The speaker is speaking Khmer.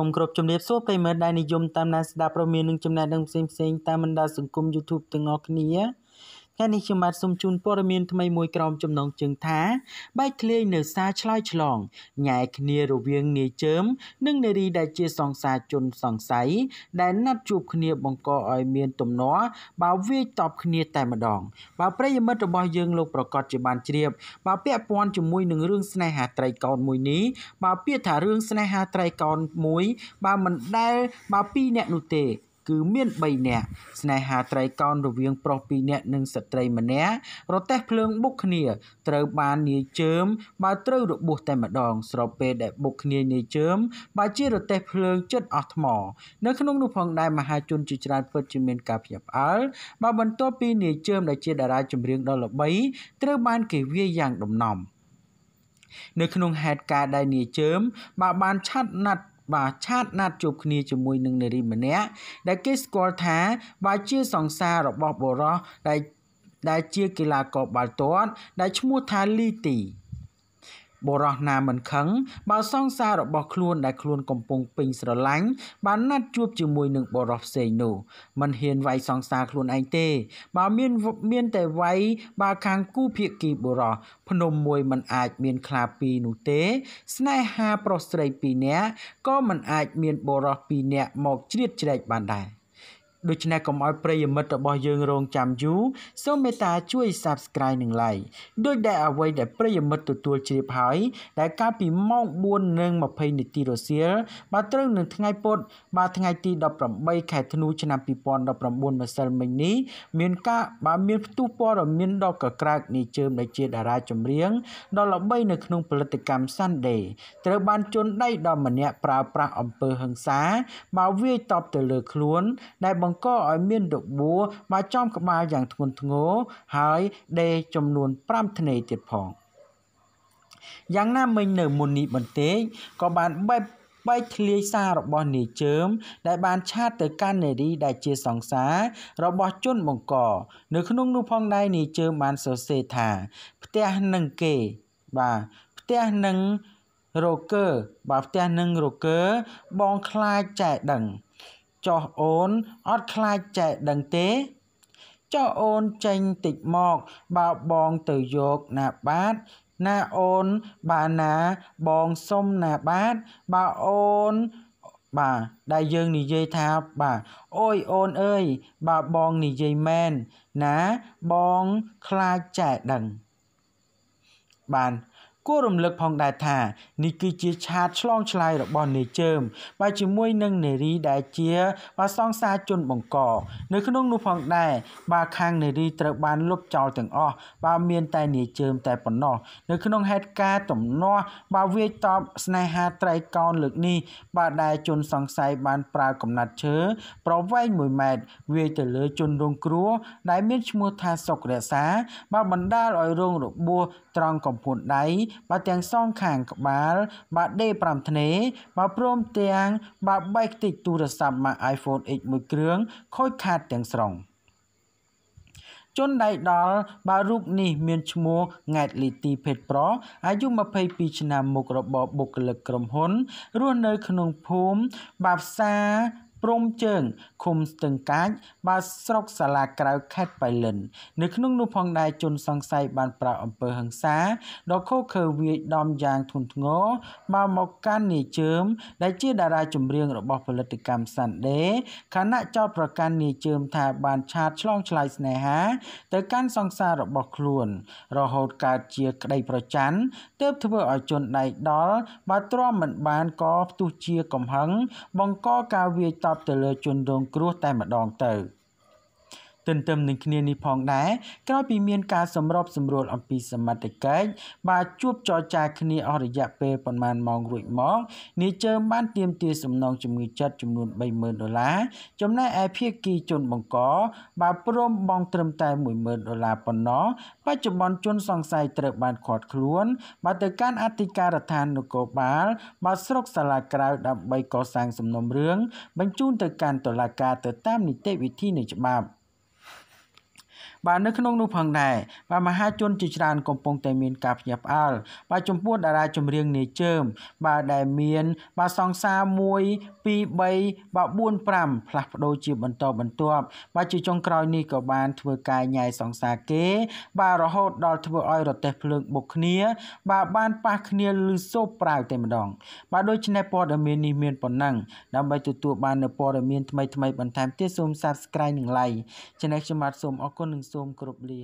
សូមគោរពជំរាបសួរប្រិយមិត្តដែលនិយមតាមដានស្ដាប់ព័ត៌មាននិងចំណេះដឹងផ្សេងៗតាមបណ្ដាសង្គម YouTube ទាំងអស់គ្នា ថ្ងៃនេះខ្ញុំបាទសូមជូនព័ត៌មានថ្មីមួយក្រោមចំណងជើងថាបែកធ្លាយនៅសារឆ្លើយឆ្លងញ៉ែគ្នារវាងនាយជើម និងនារីដែលជាសង្សារជនសង្ស័យដែលណាត់ជួបគ្នាបង្កឲ្យមានទំនាស់បើវាយតបគ្នាតែម្ដងបើប្រិយមិត្តរបស់យើងលោកប្រកាសជាបានជ្រាបបើពាក់ព័ន្ធជាមួយនឹងរឿងស្នេហាត្រីកោណមួយនេះបើពាក្យថារឿងស្នេហាត្រីកោណមួយបើមិនដែលបើពីរអ្នកនោះទេ គឺមាន3នាក់ស្នេហាត្រីកោណរវាងប្រុស2នាក់និងស្ត្រីម្នាក់រទេះភ្លើងបុកគ្នាត្រូវបាននាយជើមបើត្រូវរបួសតែម្ដង ស្របពេលដែលបុកគ្នានាយជើមបើជារទេះភ្លើងចិត្តអស់ថ្ម នៅក្នុងនោះផងដែរមហាជនជាច្រើនពិតជាមានការភ្ញាក់ផ្អើលបើបន្ទាប់ពីនាយជើមដែលជាតារាចម្រៀងដ៏ល្បីត្រូវបានគេវាយយ៉ាងដំណំនៅក្នុងហេតុការណ៍ដែលនាយជើមបើបានឆាត់ណាត់ បាទឆាតណាត់ជួបគ្នាជាមួយនឹងនារីម្នាក់ដែលគេស្គាល់ថាបើជាសង្សាររបស់បរោះដែលដែលជាកីឡាករបាល់ទាត់ដែលឈ្មោះថាលីទី បរោះណាមិនខឹងបើសង្សាររបស់ខ្លួនដែលខ្លួនកំពុងពេញស្រឡាញ់បានណាត់ជួបជាមួយនឹងបរោះផ្សេងនោះមិនហ៊ានវាយសង្សារខ្លួនឯងទេ បើមានមានតែវាយបើខាងគូភាគីបរោះភ្នំមួយមិនអាចមានខ្លាពីរនោះទេ ស្នេហាប្រុសស្រីពីរនាក់ក៏មិនអាចមានបរោះពីរនាក់មកជ្រៀតជ្រែកបានដែរ ដូច្នេះកុំឲ្យប្រិយមិត្តរបស់យើងរងចាំយូរសូមមេត្តាជួយ Subscribe និង Like ដោយដែលអ្វីដែលប្រិយមិត្តទទួលជ្រាបហើយដែលកាលពីម៉ោង4:20នាទីរសៀលបាទត្រូវនឹងថ្ងៃពុធបាទថ្ងៃទី18ខែធ្នូឆ្នាំ2019ម្សិលមិញនេះមានការបាទមានផ្ទុះព័ត៌មានដ៏កក្រើកនៃជើមដែលជាតារាចម្រៀងដ៏ល្បីនៅក្នុងផលិតកម្ម Sunday ត្រូវបានជន់ដៃដល់ម្នាក់ប្រើប្រាស់អំពើហិង្សាមកវាយតបទៅលើខ្លួនដែលបង្កឲ្យមានរបួសមកចំក្បាលយ៉ាងធ្ងន់ធ្ងរហើយដេកចំនួន5ធ្នេទៀតផងយ៉ាងណាមិញនៅមុននេះបន្តិចក៏បានបែបបែកធ្លាយសាររបស់នាយជើម ដែលបានឆាតទៅកាន់នារីដែលជាសង្សាររបស់ជនបង្ក នៅក្នុងនោះផងដែរនាយជើមបានសរសេរថា ផ្ទះនឹងគេបាទផ្ទះនឹងរកើបាទផ្ទះនឹងរកើបងខ្លាចចែដឹង ចោះអូនអត់ខ្លាចចែកដឹងទេចោះអូនចេញតិចមកបើបងទៅយកណាបាទណាអូនបើណាបងសុំណាបាទបើអូនបាទដែលយើងនិយាយថាបាទអូយអូនអើយបើបងនិយាយមែនណាបងខ្លាចចែកដឹងបាន គួររំលឹកផងដែរថានេះគឺជាឆាតឆ្លងឆ្លើយរបស់នាយជើមបើជាមួយនឹងនារីដែលជាបើសង្សារជនបង្ក នៅក្នុងនោះផងដែរបើខាងនារីត្រូវបានលុបចោលទាំងអស់បើមានតែនាយជើមតែប៉ុណ្ណោះនៅក្នុងហេតុការណ៍ទំនាស់បើវាយតបស្នេហាត្រីកោណលើកនេះបើដែលជនសង្ស័យបានប្រើកំណាត់ឈើប្រវែង1ម៉ែត្រវាយទៅលើជនរងគ្រោះដែលមានឈ្មោះថាសុករក្សាបើបណ្ដាលឲ្យរងរបួសត្រង់កំពូលដៃបើទាំងសងខាងក្បាលបើដេ5ធ្នេបើព្រមទាំងបើបែកខ្ទេចទូរស័ព្ទមក iPhone X មួយគ្រឿងខូចខាតទាំងស្រុងជនដៃដល់បើរូបនេះមានឈ្មោះង៉ែតលីទីភេទប្រុសអាយុ22ឆ្នាំមុខរបរបុគ្គលិកក្រុមហ៊ុនរស់នៅក្នុងភូមិបាផ្សារ ព្រំជើងឃុំស្ទឹងកាចបាទស្រុកសាលាក្រៅខេត្តបៃលិន នៅក្នុងនោះផងដែរជនសង្ស័យបានប្រើអំពើហិង្សាដ៏ខុសខើវាយដំយ៉ាងធ្ងន់ធ្ងរមកមកកាន់នាយជើមដែលជាតារាចម្រៀងរបស់ផលិតកម្ម Sunday ខណៈចោទប្រកាន់នាយជើមថាបានឆាតឆ្លងឆ្លើយស្នេហា ទៅកាន់សង្សាររបស់ខ្លួន រហូតកើតជាក្តីប្រច័ណ្ឌទើបធ្វើឲ្យជនដៃដល់បើទ្រាំមិនបានក៏ផ្ទុះជាកំហឹងបង្កការវាយតប់ទៅលើជនរងគ្រោះតែម្ដងទៅ។ ទន្ទឹមនឹងគ្នានេះផងដែរក្រោយពីមានការសម្របសម្រួលអំពីសមត្ថកិច្ចបាទជួបចរចាគ្នាអស់រយៈពេលប្រមាណម៉ោងរួចមកនាយជើមបានទាមទារសំណងជំងឺចិត្តចំនួន30000ដុល្លារចំណែកឯភាគីជនបង្កបាទព្រមបង់ត្រឹមតែ10000ដុល្លារប៉ុណ្ណោះបច្ចុប្បន្នជនសង្ស័យត្រូវបានឃាត់ខ្លួន បាទទៅកាន់អធិការដ្ឋាននគរបាល បាទស្រុកសាលាក្រៅដើម្បីកសាងសំណុំរឿងបញ្ជូនទៅកាន់តុលាការទៅតាមនីតិវិធីនៃច្បាប់ បាទនៅក្នុងនោះផងដែរបាទមហាជនជាច្រើនកំពុងតែមានការភ្ញាក់ផ្អើលបាទចំពោះតារាចម្រៀងនាយជើមបាទដែលមាន បាទសង្សារ1 2 3បាទ4 5ផ្លាស់ប្ដូរជាបន្តបន្ទាប់បាទជាចុងក្រោយនេះក៏បានធ្វើការញ៉ាយសង្សារគេ បាទរហូតដល់ធ្វើឲ្យរទេះភ្លើងបុកគ្នា បាទបានប៉ះគ្នាឬសូបប្រាវតែម្ដង បាទដូច្នេះព័ត៌មាននេះមានប៉ុណ្ណឹងដើម្បីទទួលបាននូវព័ត៌មានថ្មីៗបន្ថែមទៀតសូម Subscribe និង Like ចំណែកខ្ញុំបាទសូមអរគុណនិងសូមគោរពលា